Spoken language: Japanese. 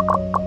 You